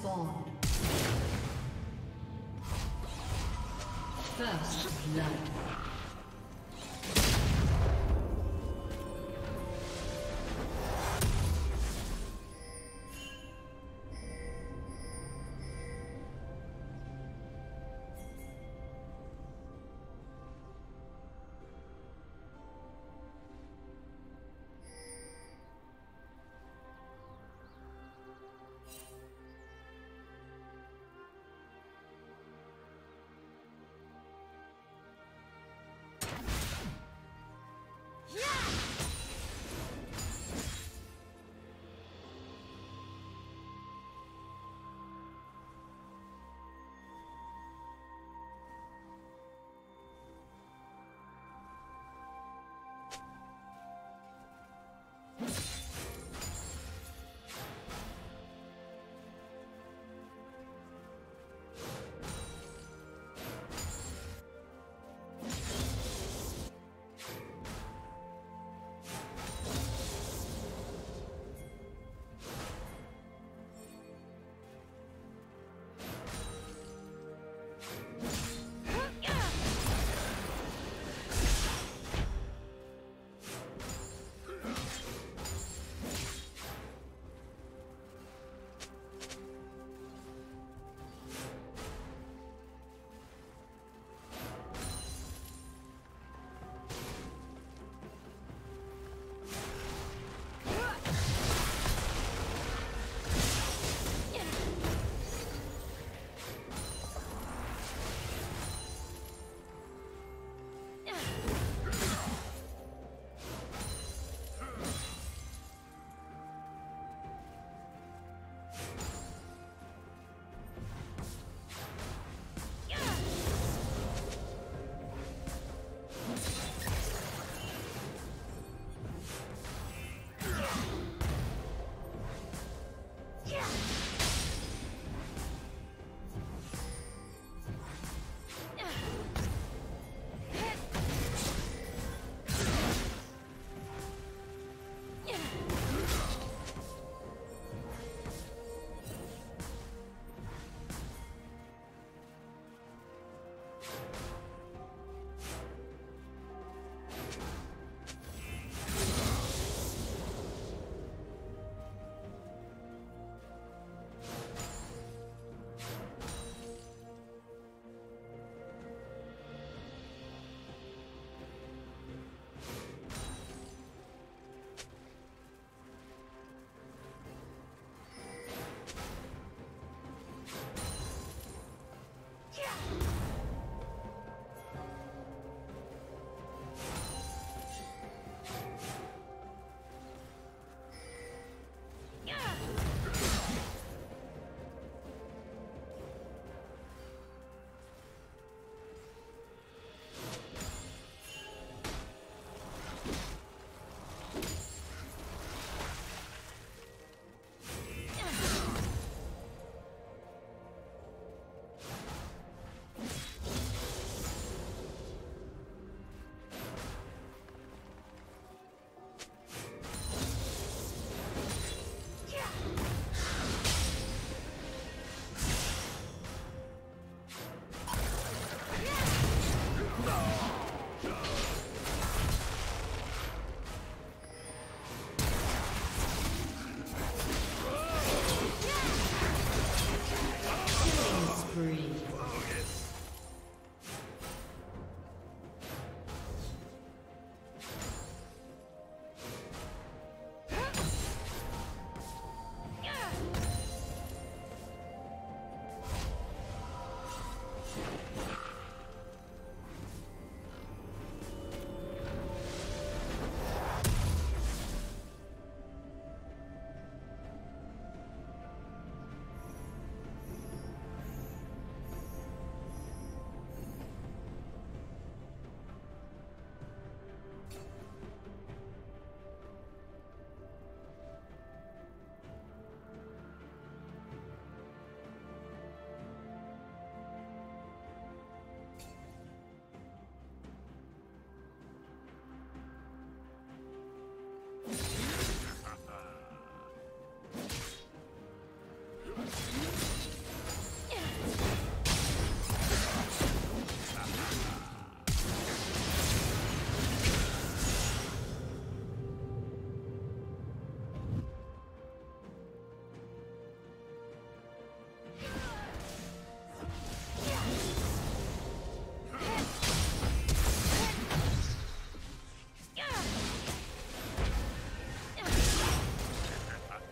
spawned. First blood. Yeah.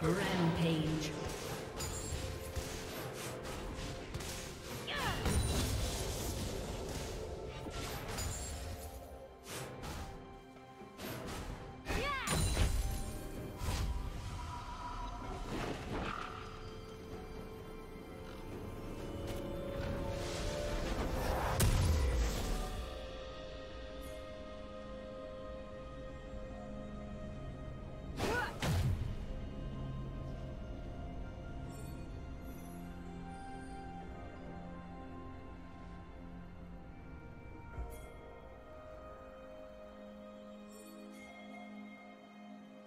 Rampage.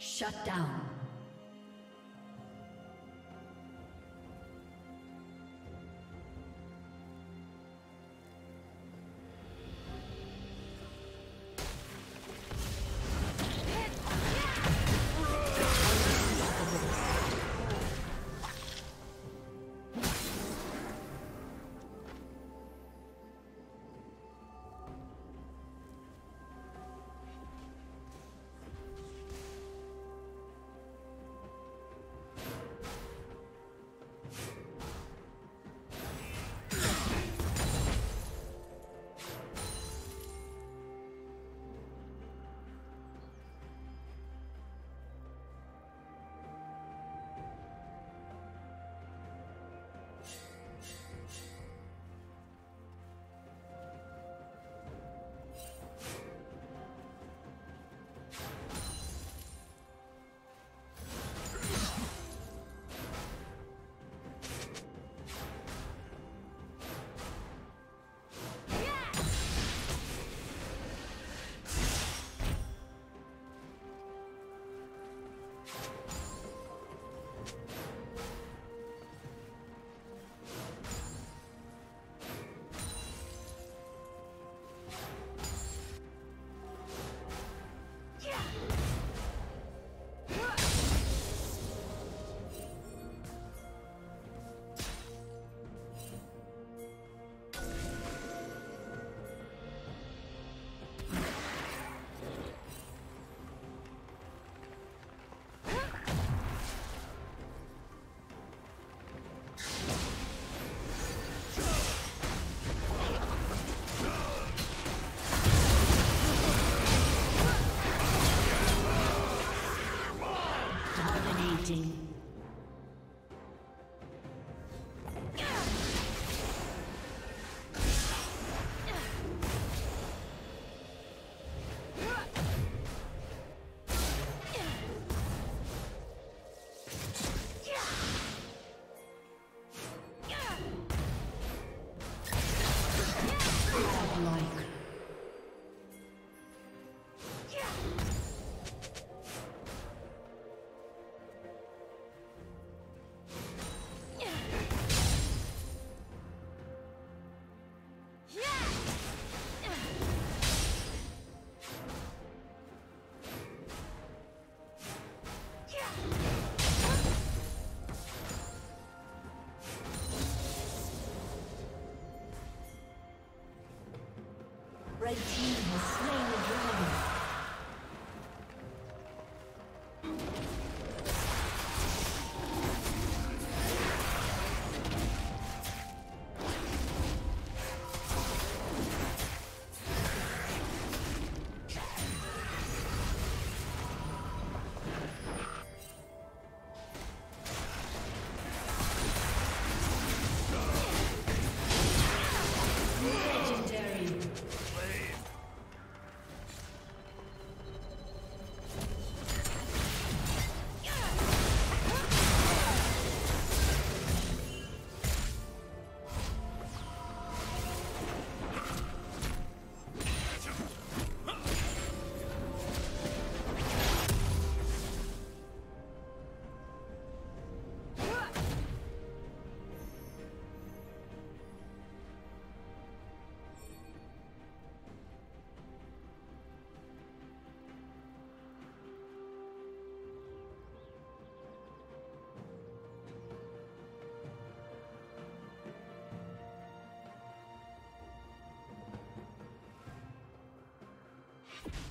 Shut down. Red team you